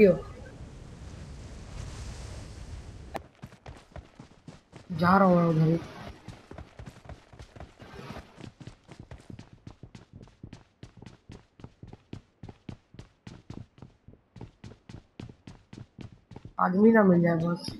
Video जा रहा हूँ उधर ही। आदमी ना मिल जाए बस।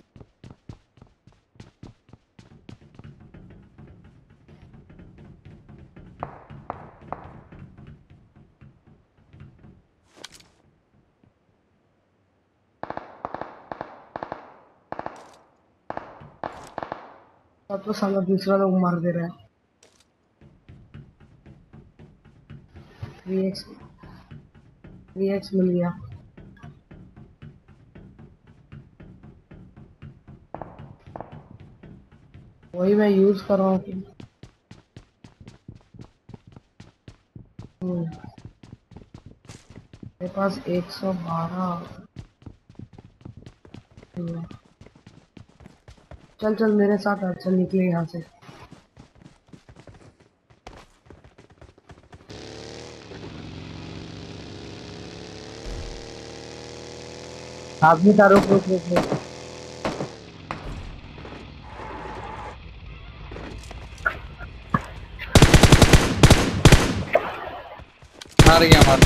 अब तो साला दूसरा लोग मार दे रहा है थ्री एक्स थ्री एक्स मिल गया वही मैं यूज़ कर रहा हूँ। मेरे पास एक सौ बारह चल चल, मेरे साथ आ, चल, निकले यहाँ से। आदमी का रुक रुक रुक रुक। मार गया, मार।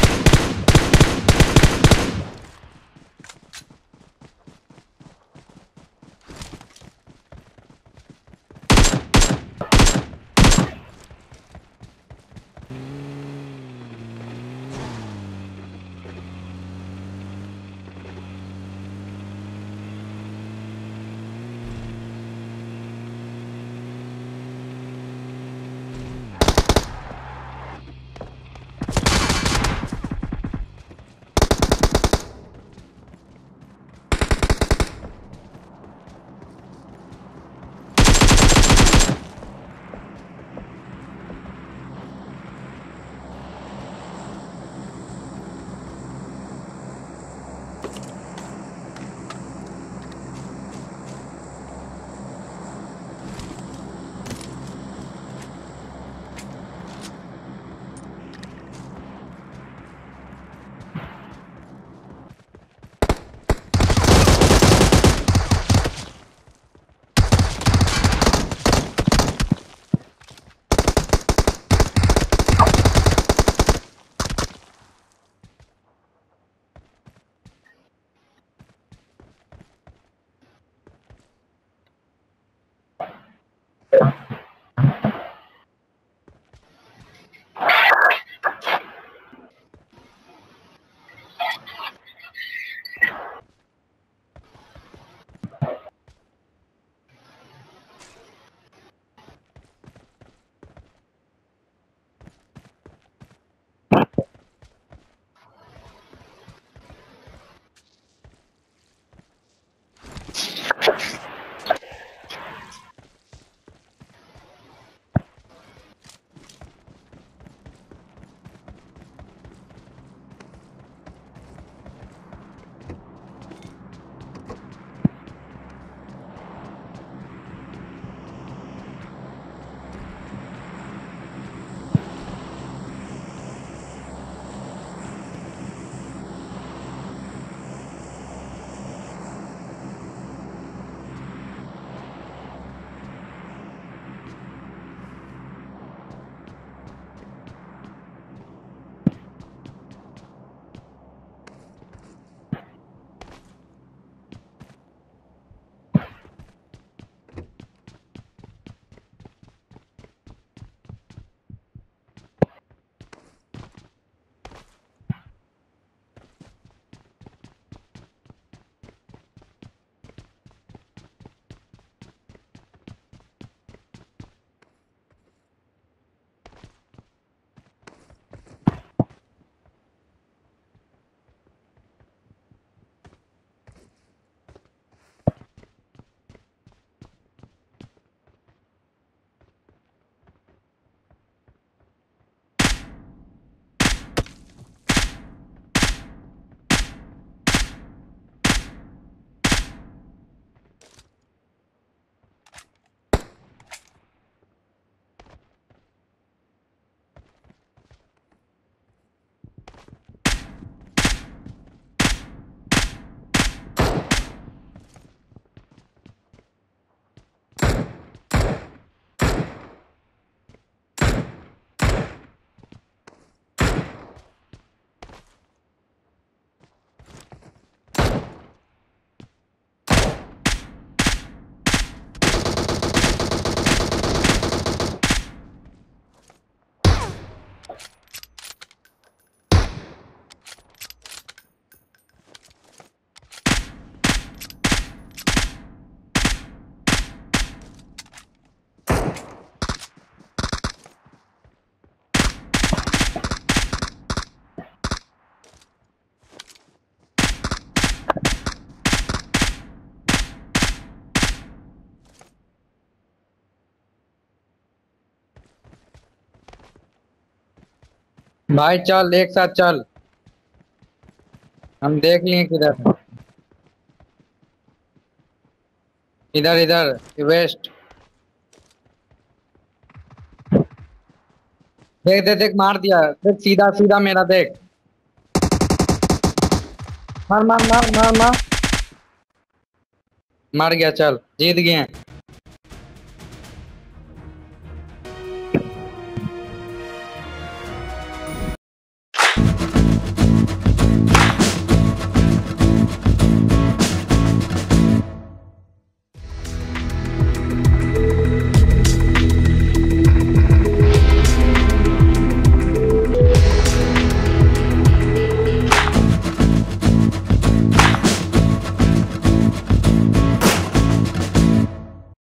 भाई चल, एक साथ चल। हम देख लिए किधर इधर इधर, वेस्ट। देख देख देख, मार दिया। देख, सीधा सीधा मेरा, देख। मार मार मार मार मार। मर गया, चल। जीत गए